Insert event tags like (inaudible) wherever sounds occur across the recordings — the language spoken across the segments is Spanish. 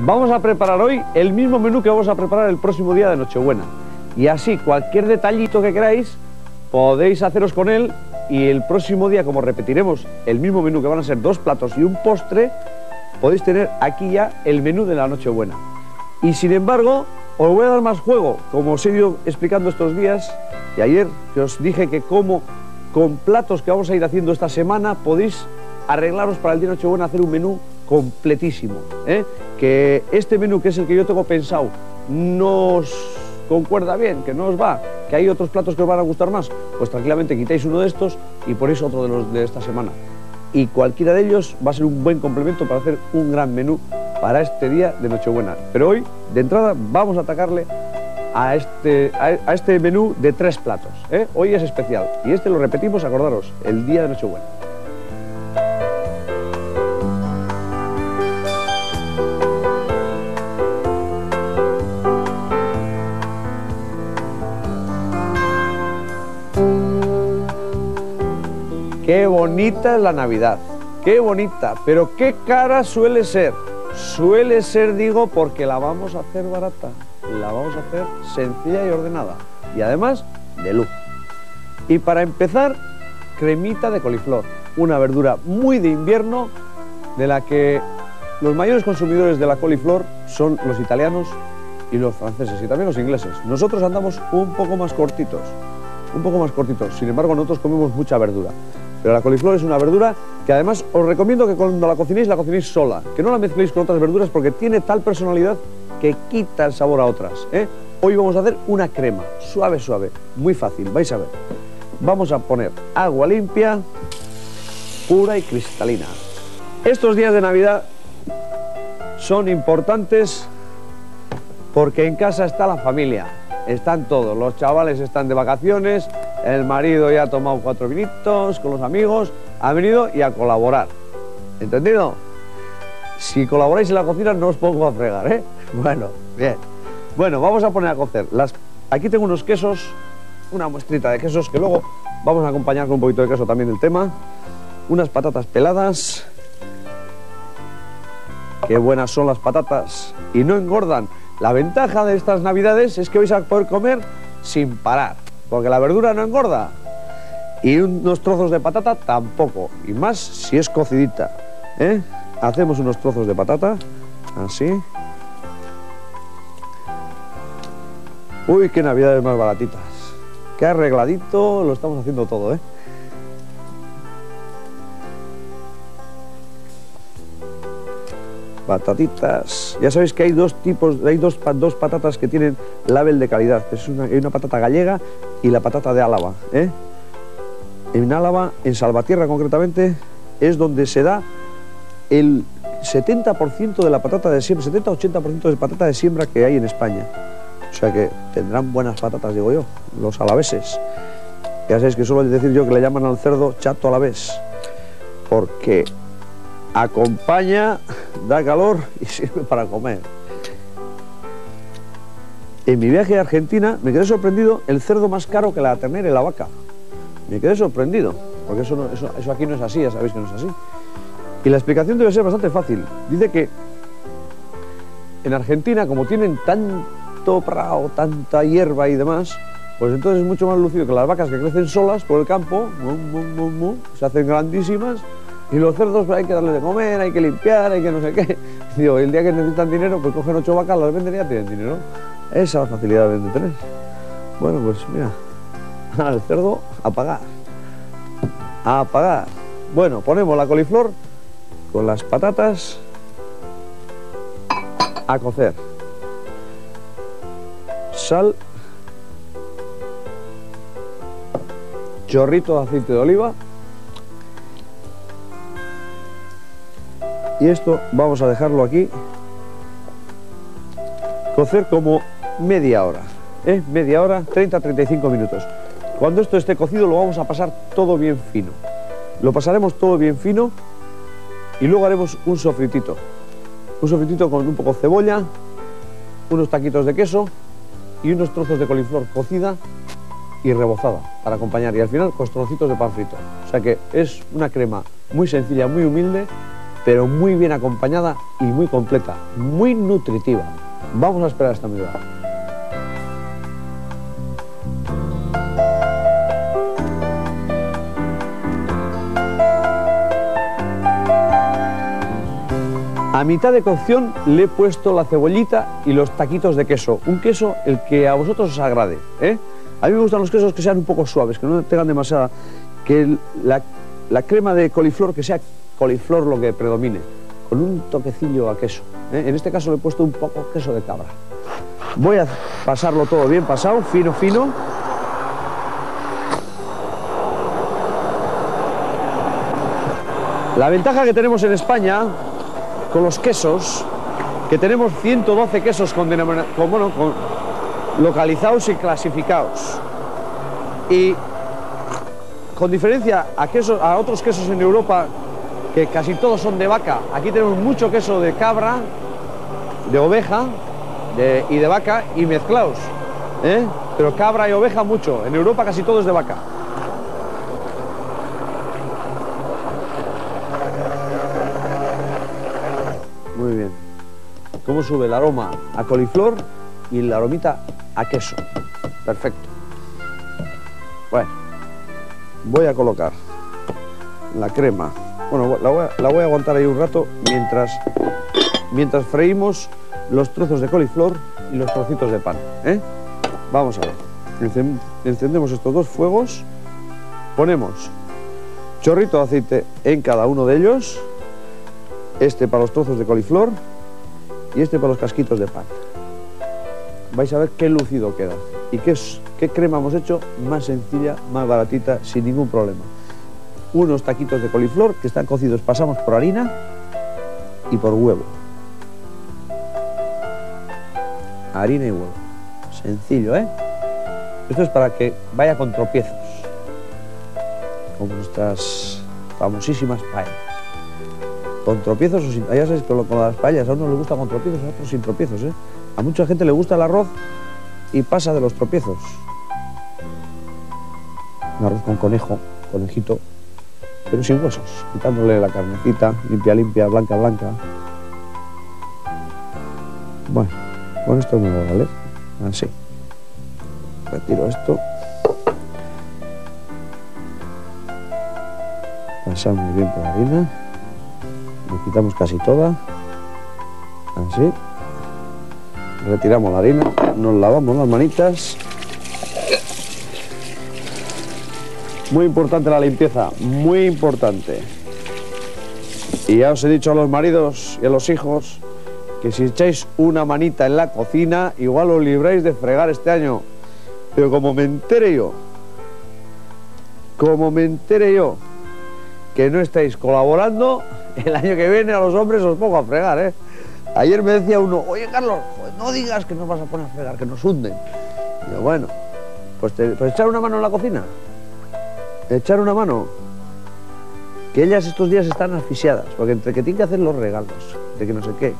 Vamos a preparar hoy el mismo menú que vamos a preparar el próximo día de Nochebuena. Y así, cualquier detallito que queráis, podéis haceros con él y el próximo día, como repetiremos el mismo menú, que van a ser dos platos y un postre, podéis tener aquí ya el menú de la Nochebuena. Y sin embargo, os voy a dar más juego, como os he ido explicando estos días, y ayer os dije que como con platos que vamos a ir haciendo esta semana, podéis arreglaros para el día de Nochebuena, hacer un menú completísimo. ¿eh? Que este menú, que es el que yo tengo pensado, nos concuerda bien, que no os va, que hay otros platos que os van a gustar más, pues tranquilamente quitáis uno de estos y ponéis otro de los de esta semana. Y cualquiera de ellos va a ser un buen complemento para hacer un gran menú para este día de Nochebuena. Pero hoy, de entrada, vamos a atacarle a este, a, este menú de tres platos. ¿eh? Hoy es especial y este lo repetimos, acordaros, el día de Nochebuena. Qué bonita es la Navidad, qué bonita, pero qué cara suele ser. Suele ser, digo, porque la vamos a hacer barata, la vamos a hacer sencilla y ordenada, y además de luz. Y para empezar, cremita de coliflor, una verdura muy de invierno, de la que los mayores consumidores de la coliflor son los italianos y los franceses, y también los ingleses. Nosotros andamos un poco más cortitos, un poco más cortitos, sin embargo nosotros comemos mucha verdura. Pero la coliflor es una verdura que además os recomiendo que cuando la cocinéis, la cocinéis sola, que no la mezcléis con otras verduras porque tiene tal personalidad que quita el sabor a otras. ¿eh? Hoy vamos a hacer una crema, suave, suave, muy fácil, vais a ver. Vamos a poner agua limpia, pura y cristalina. Estos días de Navidad son importantes porque en casa está la familia, están todos, los chavales están de vacaciones, el marido ya ha tomado cuatro vinitos con los amigos, ha venido y a colaborar. ¿Entendido? Si colaboráis en la cocina no os pongo a fregar, ¿eh? (laughs) Bueno, bien. Bueno, vamos a poner a cocer. Las... Aquí tengo unos quesos, una muestrita de quesos que luego vamos a acompañar con un poquito de queso también el tema. Unas patatas peladas. Qué buenas son las patatas y no engordan. La ventaja de estas navidades es que vais a poder comer sin parar porque la verdura no engorda. Y unos trozos de patata tampoco, y más si es cocidita. ¿eh? Hacemos unos trozos de patata, así. Uy, qué navidades más baratitas. Qué arregladito, lo estamos haciendo todo, ¿eh? patatitas. Ya sabéis que hay dos tipos, hay dos, dos patatas que tienen label de calidad. Es una, hay una patata gallega y la patata de Álava. ¿eh? En Álava, en Salvatierra concretamente, es donde se da el 70% de la patata de siembra, 70-80% de patata de siembra que hay en España. O sea que tendrán buenas patatas, digo yo, los alaveses. Ya sabéis que suelo decir yo que le llaman al cerdo chato alavés, porque acompaña, da calor y (laughs) sirve para comer. En mi viaje a Argentina me quedé sorprendido el cerdo más caro que la ternera y la vaca. Me quedé sorprendido, porque eso, aquí no es así, ya sabéis que no es así. Y la explicación debe ser bastante fácil. Dice que en Argentina, como tienen tanto prado, tanta hierba y demás, pues entonces es mucho más lucido que las vacas que crecen solas por el campo, se hacen grandísimas y los cerdos hay que darles de comer, hay que limpiar, hay que no sé qué. (laughs) Digo, el día que necesitan dinero, pues cogen ocho vacas, las venden y ya tienen dinero. Esa es la facilidad de tener. Bueno, pues mira, (laughs) al cerdo a pagar. A pagar. Bueno, ponemos la coliflor con las patatas a cocer. Sal. Chorrito de aceite de oliva. y esto vamos a dejarlo aquí cocer como media hora ¿eh? media hora, 30-35 minutos. Cuando esto esté cocido lo vamos a pasar todo bien fino. Lo pasaremos todo bien fino y luego haremos un sofritito. Un sofritito con un poco de cebolla unos taquitos de queso y unos trozos de coliflor cocida y rebozada para acompañar. Y al final con trocitos de pan frito. O sea que es una crema muy sencilla, muy humilde pero muy bien acompañada y muy completa, muy nutritiva. Vamos a esperar esta media A mitad de cocción le he puesto la cebollita y los taquitos de queso. Un queso el que a vosotros os agrade. ¿eh? A mí me gustan los quesos que sean un poco suaves, que no tengan demasiada... Que la, crema de coliflor, que sea coliflor lo que predomine, con un toquecillo a queso. ¿eh? En este caso le he puesto un poco queso de cabra. Voy a pasarlo todo bien pasado, fino, fino. La ventaja que tenemos en España con los quesos, que tenemos 112 quesos con, localizados y clasificados. Y con diferencia a, quesos, a otros quesos en Europa, que casi todos son de vaca, aquí tenemos mucho queso de cabra, de oveja y de vaca y mezclados. ¿eh? Pero cabra y oveja mucho, en Europa casi todo es de vaca. ¿Cómo sube el aroma a coliflor y la aromita a queso? Perfecto. Bueno, voy a colocar la crema. Bueno, la voy a, aguantar ahí un rato mientras, mientras freímos los trozos de coliflor y los trocitos de pan. ¿eh? Vamos a ver. Encendemos estos dos fuegos. Ponemos chorrito de aceite en cada uno de ellos este para los trozos de coliflor y este para los casquitos de pan. Vais a ver qué lucido queda y qué, qué crema hemos hecho más sencilla, más baratita, sin ningún problema. Unos taquitos de coliflor que están cocidos, pasamos por harina y por huevo. Harina y huevo. Sencillo, ¿eh? Esto es para que vaya con tropiezos, como nuestras famosísimas paellas. Con tropiezos o sin... Ya sabéis, pero con las paellas a uno le gusta con tropiezos, a otros sin tropiezos, ¿eh? A mucha gente le gusta el arroz y pasa de los tropiezos. Un arroz con conejo, conejito, pero sin huesos, quitándole la carnecita, limpia, limpia, blanca, blanca. Bueno, con esto me va a valer. Así. Retiro esto. Pasamos bien por la harina. Quitamos casi toda. Así. Retiramos la harina, nos lavamos las manitas. Muy importante la limpieza, muy importante. Y ya os he dicho a los maridos y a los hijos que si echáis una manita en la cocina, igual os libráis de fregar este año. Pero como me entere yo, como me entere yo que no estáis colaborando, el año que viene a los hombres os pongo a fregar, ¿eh? Ayer me decía uno, oye Carlos, pues no digas que nos vas a poner a fregar, que nos hunden. Bueno, pues, pues, echar una mano en la cocina. Echar una mano. Que ellas estos días están asfixiadas, porque entre que tienen que hacer los regalos, de que no sé qué.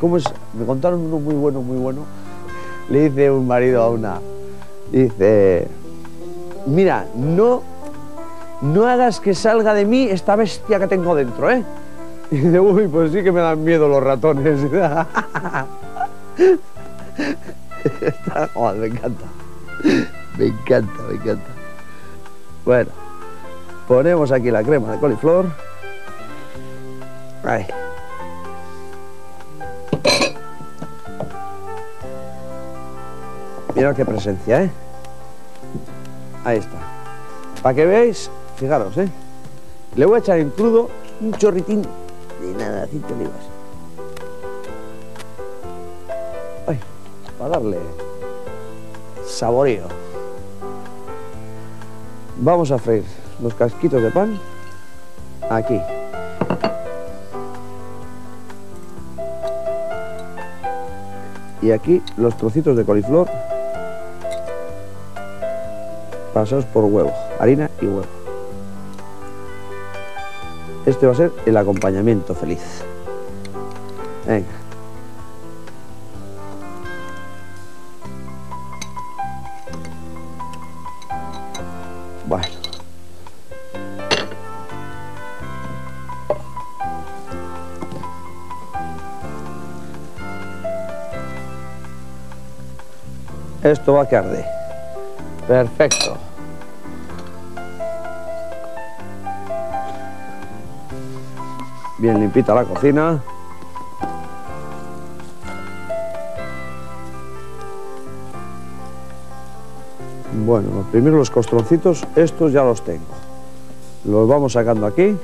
¿Cómo es? Me contaron uno muy bueno, muy bueno. Le dice un marido a una, dice, mira, no, no hagas que salga de mí esta bestia que tengo dentro, ¿eh? Y dice, uy, pues sí que me dan miedo los ratones. (laughs) me encanta. Me encanta, me encanta. Bueno, ponemos aquí la crema de coliflor. Ahí. Mira qué presencia, ¿eh? Ahí está. Para que veáis, fijaros, ¿eh? Le voy a echar en crudo un chorritín y nada, aceite de olivas. Ay, para darle saborío. Vamos a freír los casquitos de pan aquí. Y aquí los trocitos de coliflor pasados por huevo, harina y huevo. Este va a ser el acompañamiento feliz. Venga. Bueno. Esto va a arde. Perfecto. Bien limpita la cocina. Bueno, primero los costroncitos, estos ya los tengo. Los vamos sacando aquí.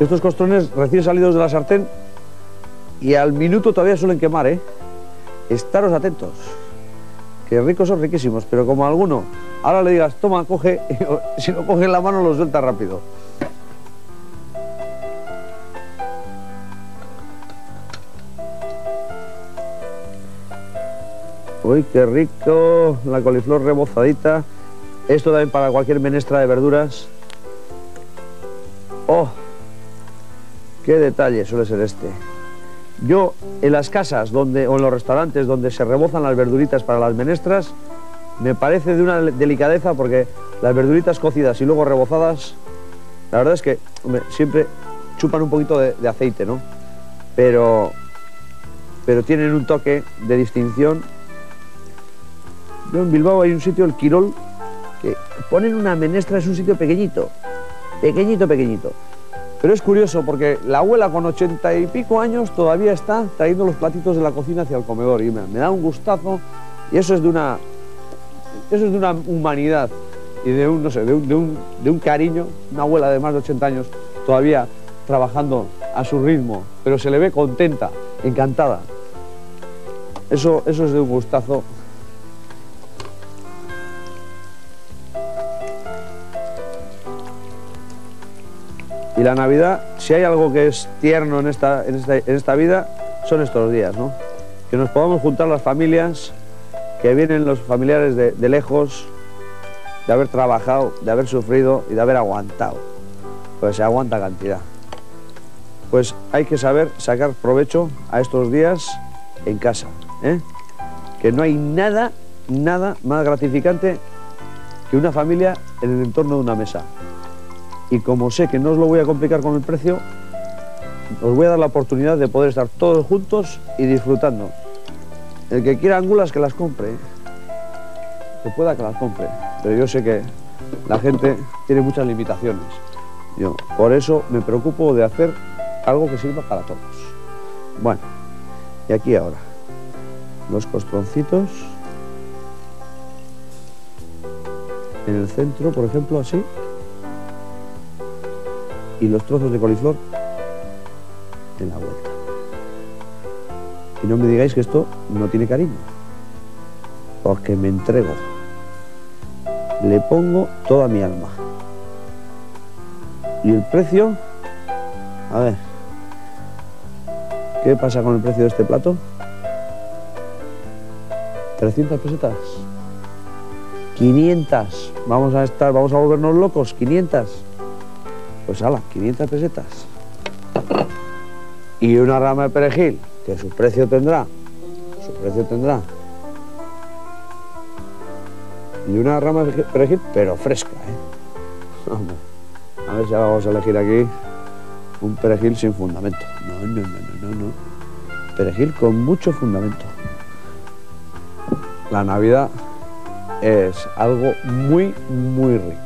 Estos costrones recién salidos de la sartén y al minuto todavía suelen quemar, ¿eh? Estaros atentos, que ricos son riquísimos, pero como alguno ahora le digas, toma, coge, (laughs) si lo coge en la mano lo suelta rápido. Uy, qué rico, la coliflor rebozadita. Esto también para cualquier menestra de verduras. ¡Oh! ¡Qué detalle suele ser este! Yo, en las casas donde, o en los restaurantes donde se rebozan las verduritas para las menestras, me parece de una delicadeza porque las verduritas cocidas y luego rebozadas, la verdad es que siempre chupan un poquito de, aceite, ¿no? Pero, pero tienen un toque de distinción en Bilbao hay un sitio, el Quirol, que ponen una menestra, es un sitio pequeñito, pequeñito, pequeñito. Pero es curioso porque la abuela con ochenta y pico años todavía está trayendo los platitos de la cocina hacia el comedor y me, da un gustazo y eso es de una, eso es de una humanidad y de un, no sé, de un, de un cariño, una abuela de más de 80 años todavía trabajando a su ritmo, pero se le ve contenta, encantada. Eso, eso es de un gustazo Y la Navidad, si hay algo que es tierno en esta, en esta, vida, son estos días, ¿no? Que nos podamos juntar las familias, que vienen los familiares de, lejos, de haber trabajado, de haber sufrido y de haber aguantado. Pues se aguanta cantidad. Pues hay que saber sacar provecho a estos días en casa, ¿eh? Que no hay nada, nada más gratificante que una familia en el entorno de una mesa y como sé que no os lo voy a complicar con el precio, os voy a dar la oportunidad de poder estar todos juntos y disfrutando. El que quiera angulas que las compre, que pueda que las compre, pero yo sé que la gente tiene muchas limitaciones. Yo por eso me preocupo de hacer algo que sirva para todos. Bueno, y aquí ahora, los costroncitos en el centro, por ejemplo, así, y los trozos de coliflor en la vuelta. Y no me digáis que esto no tiene cariño, porque me entrego, le pongo toda mi alma. Y el precio, a ver, ¿qué pasa con el precio de este plato? 300 pesetas. 500. Vamos a estar, vamos a volvernos locos, 500. Pues ala, 500 pesetas. Y una rama de perejil, que su precio tendrá, su precio tendrá. Y una rama de perejil, pero fresca, ¿eh? A ver si vamos a elegir aquí un perejil sin fundamento. No, no, no, no, no. Perejil con mucho fundamento. La Navidad es algo muy, muy rico.